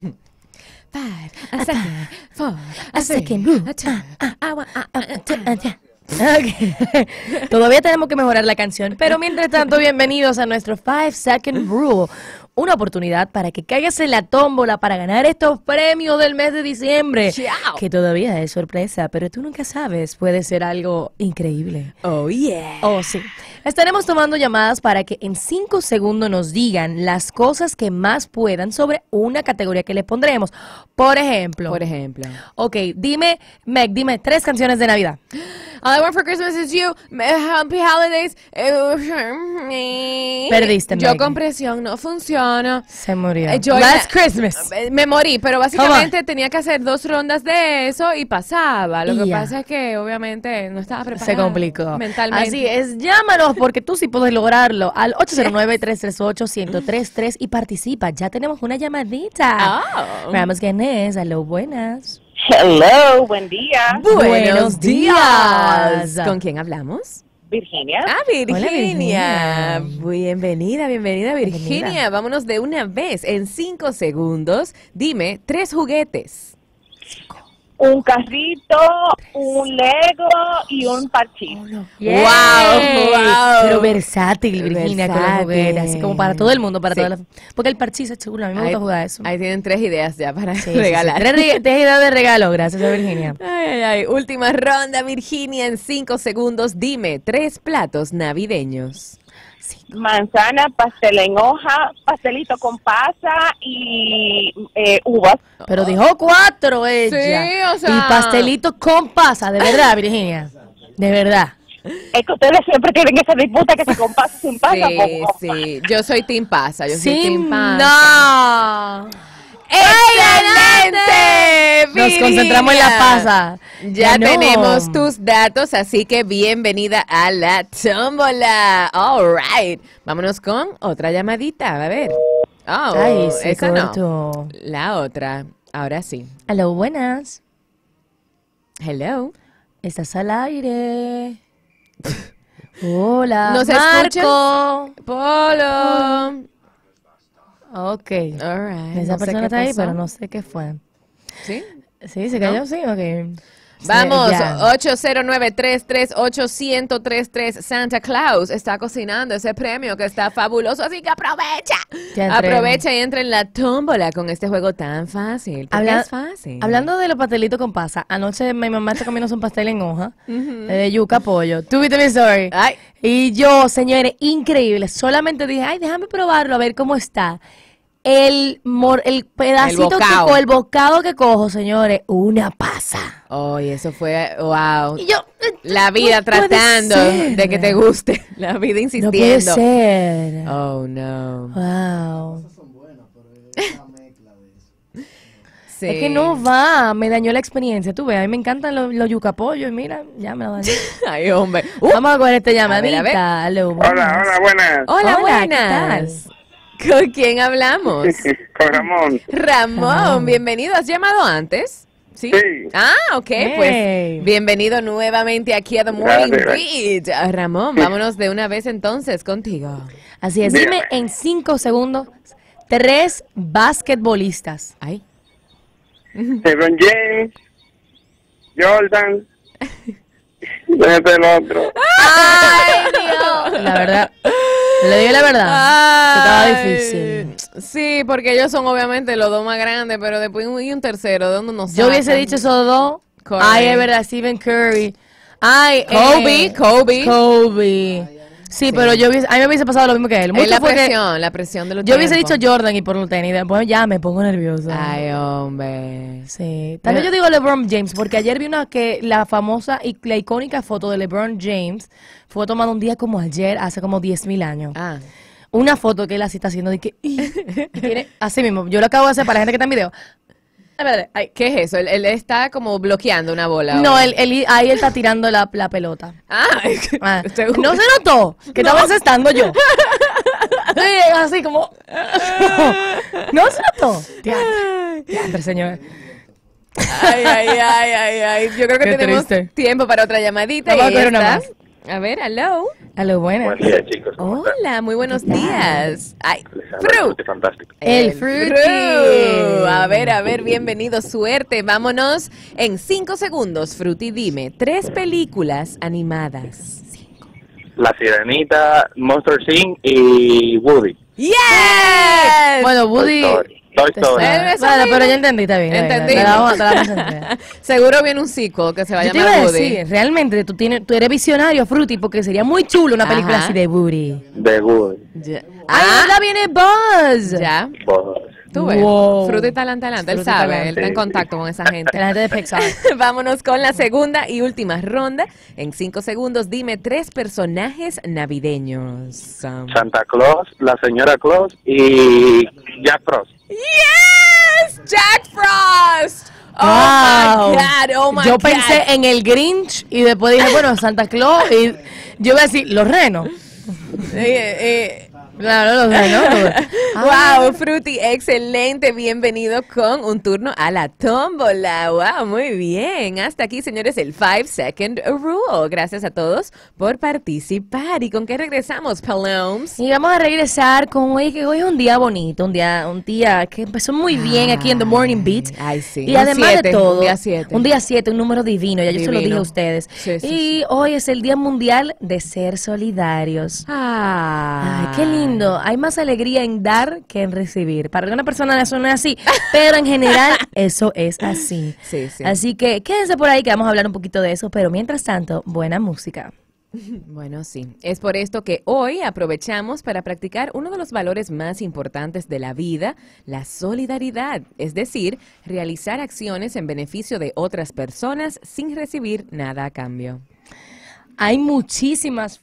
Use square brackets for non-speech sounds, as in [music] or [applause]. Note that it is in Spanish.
Five, a second, four, a second, uh, a two, I want, uh, uh, uh, Ok. [laughs] Todavía tenemos que mejorar la canción, pero mientras tanto, bienvenidos a nuestro 5 Second Rule. Una oportunidad para que caigas en la tómbola para ganar estos premios del mes de diciembre. Chao. Que todavía es sorpresa, pero tú nunca sabes, puede ser algo increíble. Oh, yeah. Oh, sí. Estaremos tomando llamadas para que en cinco segundos nos digan las cosas que más puedan sobre una categoría que les pondremos. Por ejemplo, Por ejemplo. ok, dime, Meg, dime tres canciones de Navidad. All I want for Christmas is you. Happy holidays. Perdiste, Yo Megan. con presión no funciona. Se murió. Eh, yo Last era- Christmas. Eh, Me morí, pero básicamente tenía que hacer dos rondas de eso y pasaba. Lo Y que ya. pasa es que obviamente no estaba preparada. Se complicó. Mentalmente. Así es, llámanos porque tú sí puedes lograrlo al 809-338-1033 y participa. Ya tenemos una llamadita. Oh. Veamos quién es. Aló, buenas. Hello, buen día. Buenos días. ¿Con quién hablamos? Virginia. Ah, Virginia. Virginia. Bienvenida, bienvenida, Virginia. Bienvenida. Vámonos de una vez, en cinco segundos. Dime tres juguetes. Un carrito, un Lego y un parchís. Yay. wow. Pero versátil, Virginia, con Versátil. juguetes. Así como para todo el mundo, para Sí. todas las... Porque el parchís es chulo, a mí me gusta Ahí- jugar eso. Ahí tienen tres ideas ya para Sí, sí, sí. regalar. Tres, re- tres ideas de regalo, gracias a Virginia. [laughs] Ay, ay, ay. Última ronda, Virginia, en cinco segundos. Dime tres platos navideños. Manzana, pastel en hoja, pastelito con pasa y eh, uvas. Pero dijo cuatro ella. Sí, o sea- Y pastelito con pasa, de verdad, Virginia. De verdad. Es que ustedes siempre tienen esa disputa que si con pasa sin pasa. Sí, sí. Yo soy Team Pasa. Yo soy Sí, Team Pasa. no. ¡Excelente! Nos concentramos en la pasa. Ya tenemos tus datos, así que bienvenida a la tómbola. All right. Vámonos con otra llamadita. A ver. Oh, Ay, esa no. cortó. La otra. Ahora sí. Aló, buenas. Hello. Estás al aire. Hola, ¿Nos Marco. Polo. Ok. All right. Esa No persona está ahí, pero no sé qué fue. ¿Sí? Sí, se cayó, sí, ok. Vamos, Sí, ya. 809-338-1033. Santa Claus está cocinando ese premio que está fabuloso, así que aprovecha. Aprovecha y entra en la tómbola con este juego tan fácil. Habla- es fácil. Hablando de los pastelitos con pasa, anoche mi mamá está comiendo un pastel en hoja eh, de yuca pollo. ¿Tú viste mi story? Ay. Y yo, señores, increíble. Solamente dije, ay, déjame probarlo a ver cómo está. El, mor- el pedacito que cojo, el bocado que cojo, señores, una pasa. Ay, eso fue, wow. Y yo, eh, La vida no tratando de que te guste. [laughs] La vida No puede insistiendo. ser. Oh, no. Wow. Sí. Es que no va, me dañó la experiencia. Tú ves, a mí me encantan los, los yuca pollo y mira, ya me lo dañó. [laughs] Ay, hombre. Uh, Vamos a coger esta ver, a llamadita. ver. Hola, buenas. hola, buenas. hola, Hola, ¿qué buenas. ¿Con quién hablamos? [laughs] Con Ramón. Ramón, bienvenido. ¿Has llamado antes? ¿Sí? Sí. Ah, ok, Hey. pues bienvenido nuevamente aquí a The Morning. Beat. Ah, Ramón, vámonos de una vez entonces contigo. Así es, dime en cinco segundos tres basquetbolistas. Ay. LeBron James, Jordan, [laughs] este el otro. ¡Ay, Dios! La verdad, le digo la verdad. Estaba difícil. Sí, porque ellos son obviamente los dos más grandes, pero después hay un tercero, ¿de dónde nos Yo hubiese dicho esos dos. Curry. Ay, es verdad, Stephen Curry. Ay, Kobe, eh, Kobe. Kobe. Sí, pero yo hubiese, a mí me hubiese pasado lo mismo que él. Mucho la fue que presión, la presión de los yo hubiese tiempos. dicho Jordan y por los tenis. Después ya me pongo nerviosa. Ay, hombre. Sí, vez yo digo LeBron James, porque ayer vi una que la famosa y la icónica foto de LeBron James fue tomada un día como ayer, hace como 10.000 años. Ah. Una foto que él así está haciendo de que... tiene- así mismo, yo lo acabo de hacer para la gente que está en video. Ay. ¿Qué es eso? Él, él está como bloqueando una bola. No, él, él- ahí él está tirando la, la pelota. Ah, [laughs] Ah, no se notó que estaba encestando yo. [laughs] Sí, así como... [laughs] no se notó. Diantre, diantre, señor. Ay, ay, ay, ay, ay. Yo creo que Qué tenemos triste. tiempo para otra llamadita. Vamos a una A ver, hello. A lo bueno. Buen día, chicos. Hola, muy buenos días. Ay, Les habla Fru. Fruity Fantástico. El Fruity. Fru. A ver, a ver, bienvenido, suerte. Vámonos en cinco segundos, Fruity, dime, tres películas animadas. La Sirenita, Monster Inc. y Woody. ¡Yes! Bueno, Woody... Toy Story. Pero ya entendí, está bien. Entendí. Te la vamos, te la vamos a entender. [laughs] Seguro viene un sequel que se va a Yo te iba llamar a Woody. decir, realmente tú, tienes, tú eres visionario, Fruity, porque sería muy chulo una película Ajá. así de Woody. De Woody. Ya. ¡Ay, Ah, ¿verdad viene Buzz! ya. Pues, Tú ves. Wow. Fruity está adelante, adelante. Él sabe, talante. él está en contacto con esa gente. La gente de Pixar. [laughs] Vámonos con la segunda y última ronda. En cinco segundos, dime tres personajes navideños. Santa Claus, la señora Claus y Jack Frost. ¡Yes! ¡Jack Frost! ¡Oh, Wow. my God! ¡Oh, my Yo God! pensé en el Grinch y después dije, bueno, Santa Claus y yo iba a decir, los renos. Eh, eh, Claro, los renos. [laughs] Ah. Wow, Fruity, excelente. Bienvenido con un turno a la tómbola. Wow, muy bien. Hasta aquí, señores, el 5 Second Rule. Gracias a todos por participar. ¿Y con qué regresamos, Paloms? Y vamos a regresar con hoy, que hoy es un día bonito, un día, un día que empezó muy bien aquí en The Morning Beat. Ay, sí. Y Un además siete, de todo, un día siete. un día siete, un número divino, ya yo se lo dije a ustedes. Sí, sí, y sí. hoy es el Día Mundial de Ser Solidarios. Ah. Ay, qué lindo. Hay más alegría en dar que en recibir. Para alguna persona eso no es así, pero en general [laughs] eso es así. Sí, sí. Así que quédense por ahí que vamos a hablar un poquito de eso, pero mientras tanto, buena música. [laughs] Bueno, sí. Es por esto que hoy aprovechamos para practicar uno de los valores más importantes de la vida, la solidaridad, es decir, realizar acciones en beneficio de otras personas sin recibir nada a cambio. Hay muchísimas